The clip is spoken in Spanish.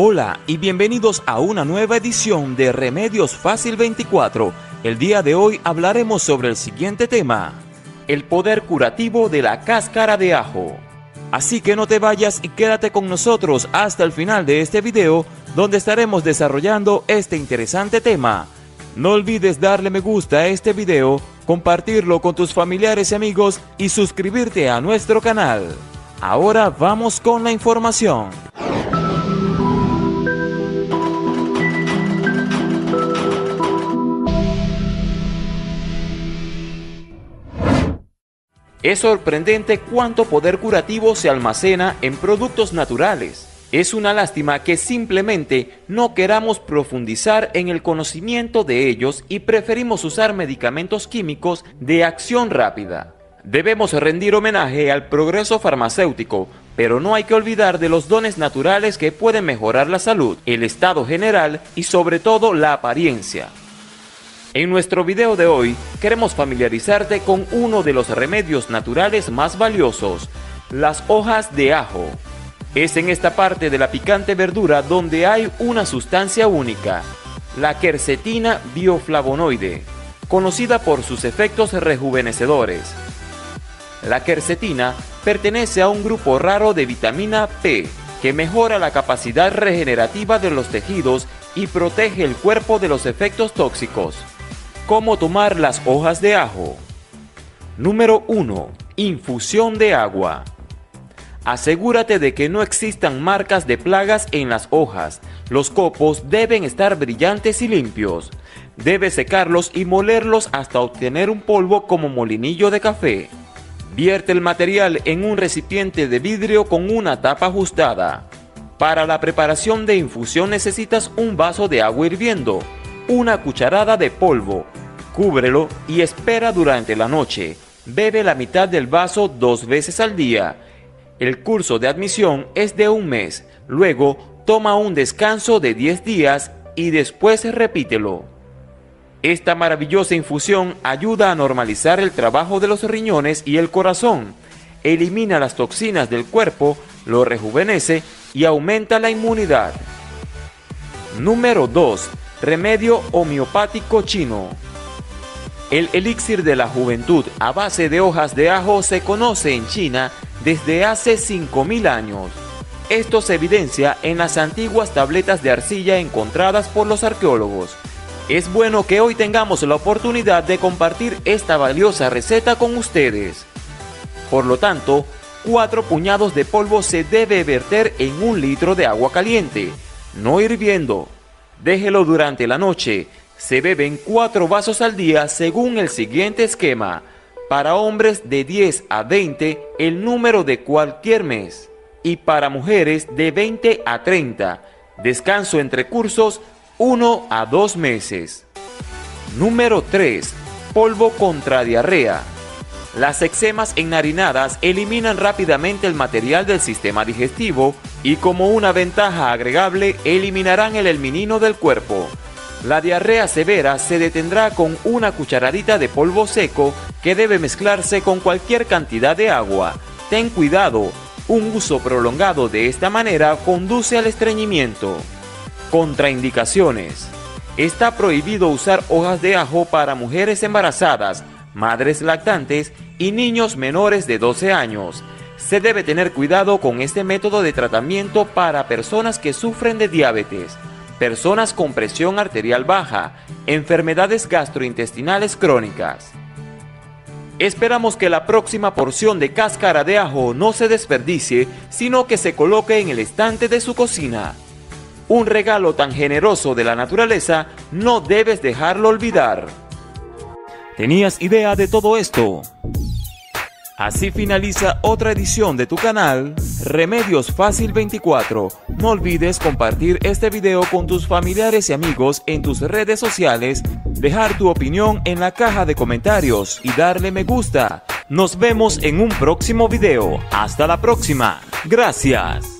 Hola y bienvenidos a una nueva edición de Remedios Fácil 24. El día de hoy hablaremos sobre el siguiente tema, el poder curativo de la cáscara de ajo. Así que no te vayas y quédate con nosotros hasta el final de este video donde estaremos desarrollando este interesante tema. No olvides darle me gusta a este video, compartirlo con tus familiares y amigos y suscribirte a nuestro canal. Ahora vamos con la información. Es sorprendente cuánto poder curativo se almacena en productos naturales. Es una lástima que simplemente no queramos profundizar en el conocimiento de ellos y preferimos usar medicamentos químicos de acción rápida. Debemos rendir homenaje al progreso farmacéutico, pero no hay que olvidar de los dones naturales que pueden mejorar la salud, el estado general y sobre todo la apariencia. En nuestro video de hoy queremos familiarizarte con uno de los remedios naturales más valiosos, las hojas de ajo. Es en esta parte de la picante verdura donde hay una sustancia única, la quercetina bioflavonoide, conocida por sus efectos rejuvenecedores. La quercetina pertenece a un grupo raro de vitamina P que mejora la capacidad regenerativa de los tejidos y protege el cuerpo de los efectos tóxicos. ¿Cómo tomar las hojas de ajo? Número 1. Infusión de agua. Asegúrate de que no existan marcas de plagas en las hojas. Los copos deben estar brillantes y limpios. Debes secarlos y molerlos hasta obtener un polvo como molinillo de café. Vierte el material en un recipiente de vidrio con una tapa ajustada. Para la preparación de infusión necesitas un vaso de agua hirviendo, una cucharada de polvo, Cúbrelo y espera durante la noche. Bebe la mitad del vaso dos veces al día. El curso de admisión es de un mes. Luego toma un descanso de 10 días y después repítelo. Esta maravillosa infusión ayuda a normalizar el trabajo de los riñones y el corazón, elimina las toxinas del cuerpo, lo rejuvenece y aumenta la inmunidad. Número 2. Remedio homeopático chino. El elixir de la juventud a base de hojas de ajo se conoce en China desde hace 5.000 años. Esto se evidencia en las antiguas tabletas de arcilla encontradas por los arqueólogos. Es bueno que hoy tengamos la oportunidad de compartir esta valiosa receta con ustedes. Por lo tanto, cuatro puñados de polvo se debe verter en un litro de agua caliente, no hirviendo. Déjelo durante la noche se beben 4 vasos al día según el siguiente esquema. Para hombres de 10 a 20 el número de cualquier mes y para mujeres de 20 a 30. Descanso entre cursos 1 a 2 meses. Número 3. Polvo contra diarrea. Las eczemas enharinadas eliminan rápidamente el material del sistema digestivo y como una ventaja agregable eliminarán el elminino del cuerpo. La diarrea severa se detendrá con una cucharadita de polvo seco que debe mezclarse con cualquier cantidad de agua. Ten cuidado, un uso prolongado de esta manera conduce al estreñimiento. Contraindicaciones. Está prohibido usar hojas de ajo para mujeres embarazadas, madres lactantes y niños menores de 12 años. Se debe tener cuidado con este método de tratamiento para personas que sufren de diabetes personas con presión arterial baja, enfermedades gastrointestinales crónicas. Esperamos que la próxima porción de cáscara de ajo no se desperdicie, sino que se coloque en el estante de su cocina. Un regalo tan generoso de la naturaleza no debes dejarlo olvidar. ¿Tenías idea de todo esto? Así finaliza otra edición de tu canal, Remedios Fácil 24. No olvides compartir este video con tus familiares y amigos en tus redes sociales, dejar tu opinión en la caja de comentarios y darle me gusta. Nos vemos en un próximo video. Hasta la próxima. Gracias.